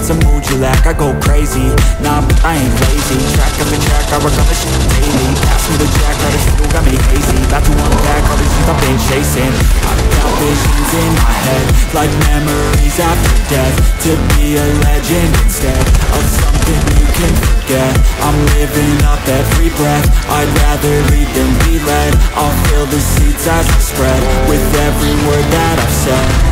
it's a mood you lack. I go crazy, nah, but I ain't lazy. Track after track, I work on the shit daily. Pass me the jack, right, this got me hazy. About to unpack all these things I've been chasing. I've got visions in my head Like memories after death. To be a legend instead Of something you can forget. I'm living up every breath. I'd rather lead than be led. I'll fill the seeds as I spread With every word that I've said.